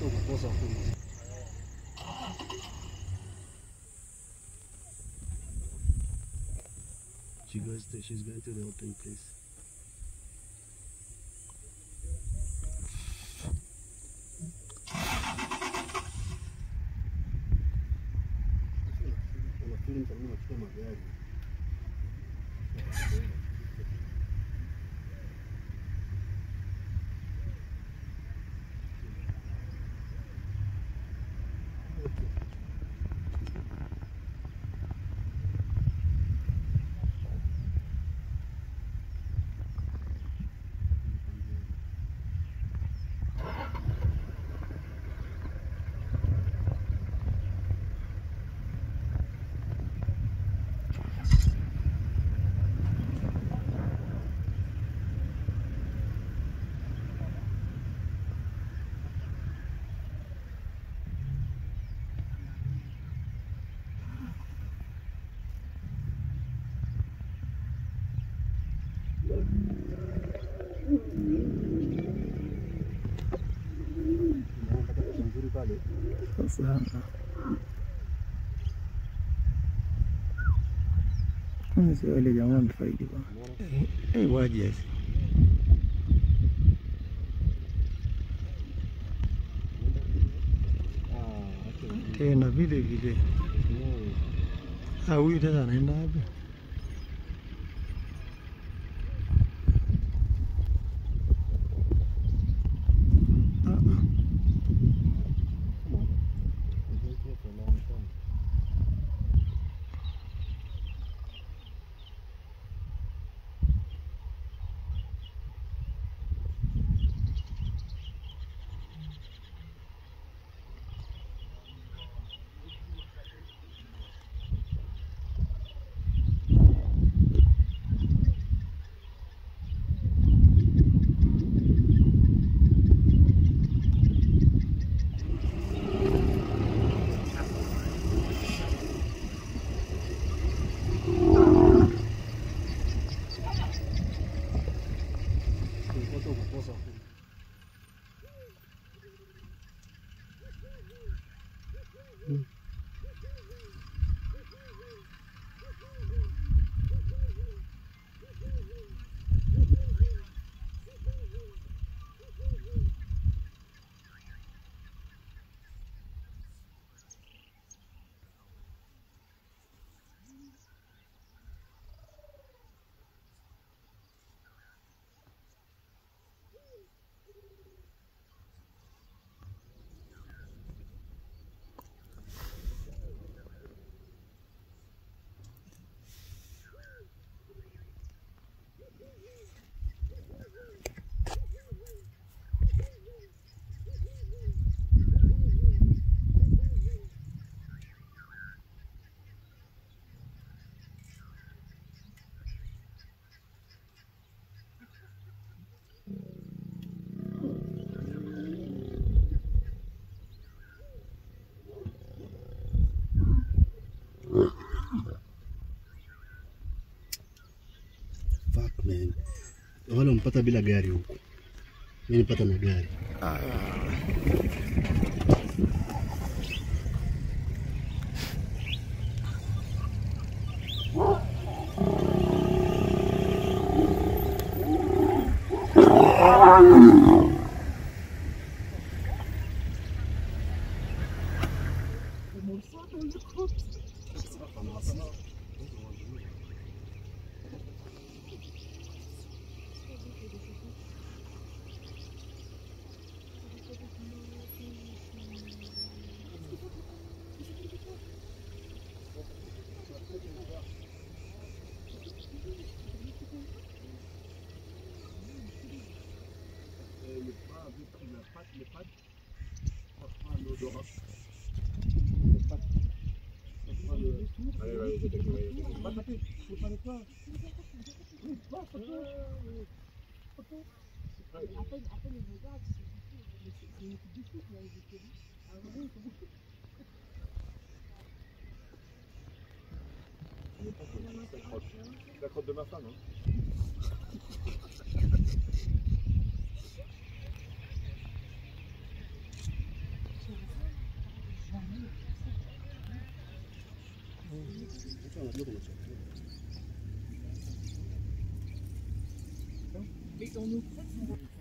She goes to, she's going to the open place. Sana. Kwanza wale jamaa wamefaidi bwana. Eh, waje Ah, tena vile vile. No. Ah, huyu sasa anaenda wapi? 种了多少嗯嗯。Man. Wale wamepata bila gari huku. Mimi nipata na gari. La crotte de ma femme. Hein. Thank you.